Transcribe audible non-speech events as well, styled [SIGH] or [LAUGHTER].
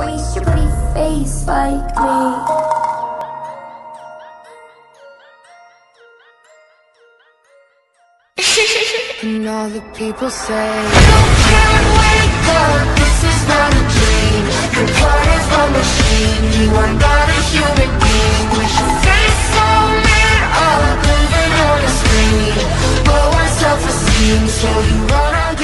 waste your pretty face like me. [LAUGHS] and all the people say You can't wake up, this is not a dream. Your part is a machine, you are not a human being We should face so made up, living on a screen. Blow Lower a steam so you run on